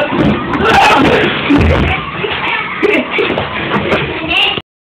Ah!